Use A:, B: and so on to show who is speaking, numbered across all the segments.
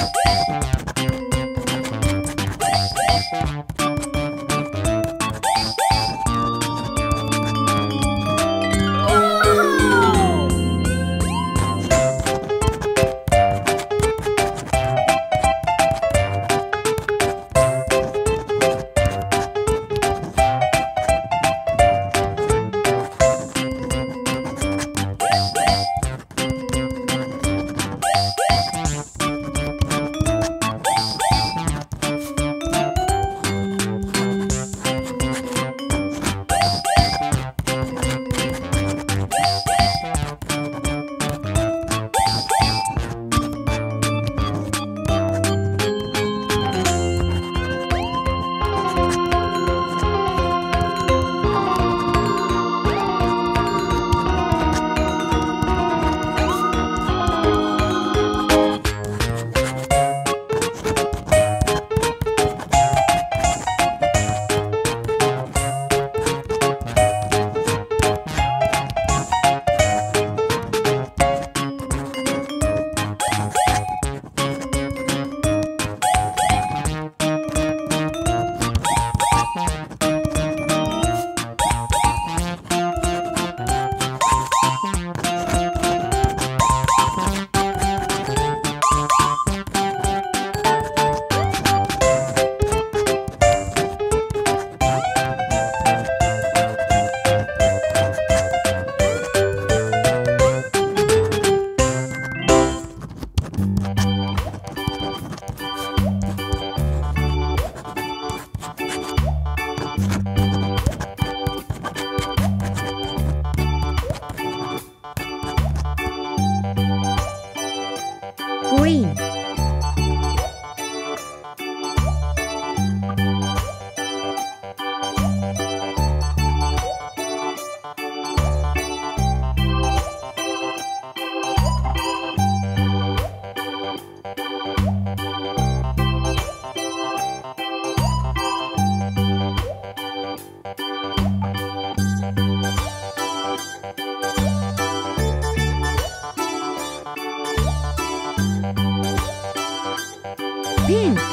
A: Woo! fin.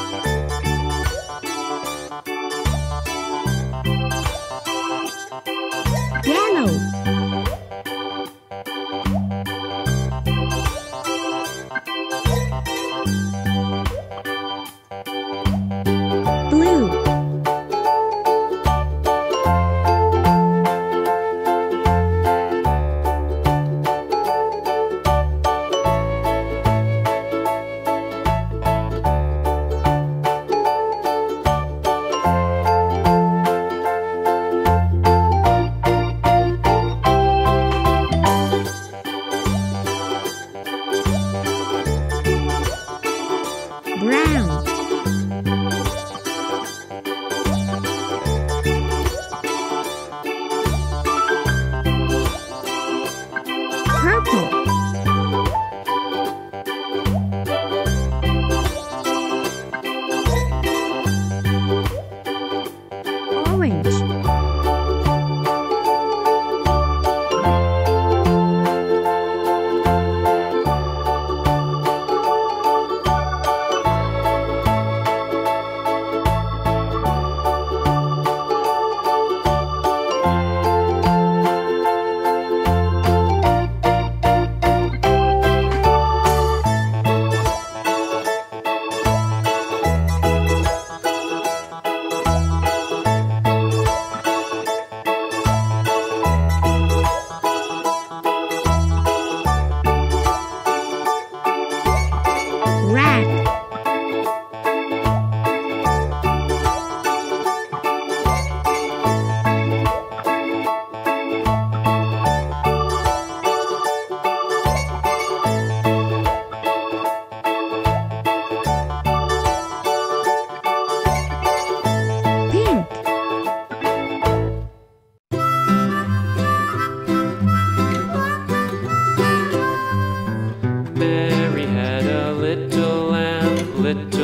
A: Lamb,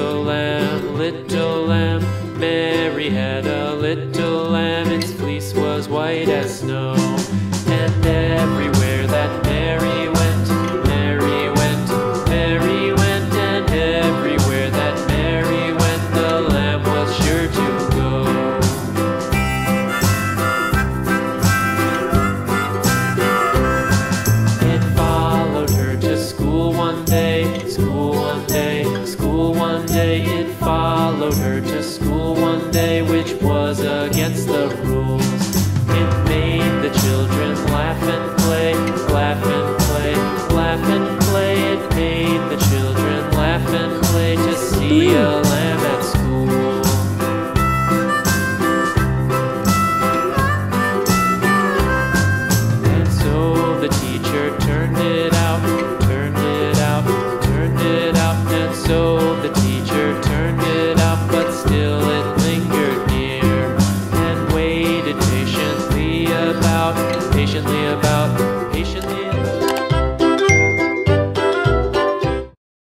A: still